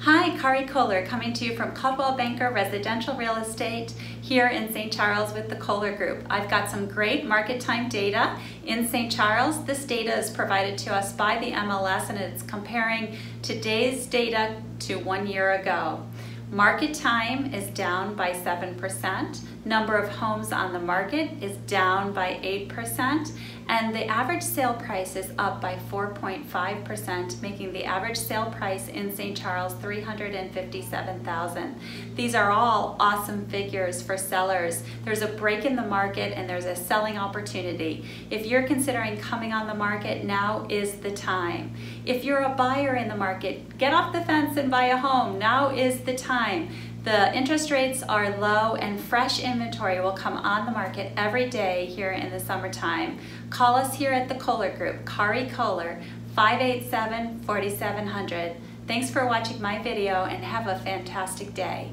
Hi, Kari Kohler coming to you from Coldwell Banker Residential Real Estate here in St. Charles with the Kohler Group. I've got some great market time data in St. Charles. This data is provided to us by the MLS and it's comparing today's data to one year ago. Market time is down by 7%. Number of homes on the market is down by 8%. And the average sale price is up by 4.5%, making the average sale price in St. Charles 357,000. These are all awesome figures for sellers. There's a break in the market and there's a selling opportunity. If you're considering coming on the market, now is the time. If you're a buyer in the market, get off the fence and buy a home. Now is the time. The interest rates are low and fresh inventory will come on the market every day here in the summertime. Call us here at the Kohler Group, Kari Kohler, 587-4700. Thanks for watching my video and have a fantastic day.